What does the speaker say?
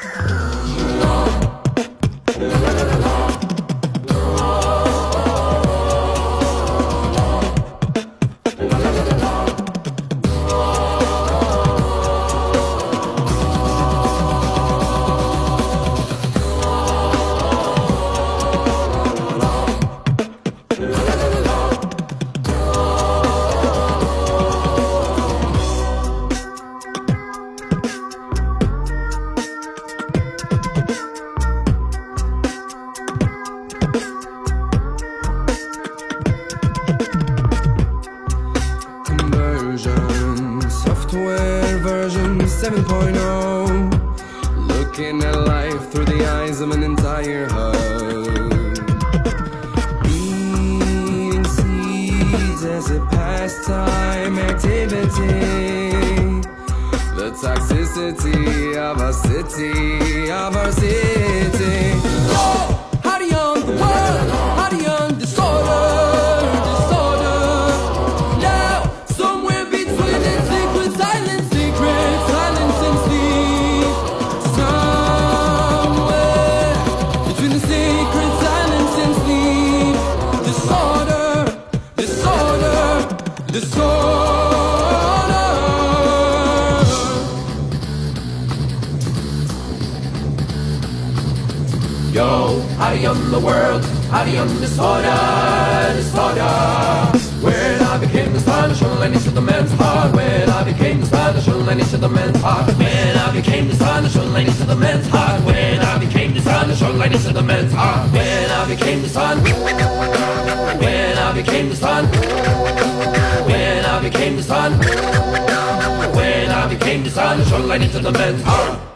Bye. 7.0 Looking at life through the eyes of an entire hub Being seeds as a pastime activity. The toxicity of our city, of our city. Oh, disorder Yo, howdy on the world, howdy on disorder, disorder. When I became the Spanish lady to the men's heart. When I became the Spanish lady to the men's heart. When I became the Spanish lady to the men's heart. When I became the Spanish lady to the men's heart. When I became the sun. When I became the sun. The sun. When I became the Spanish lady to the men's heart.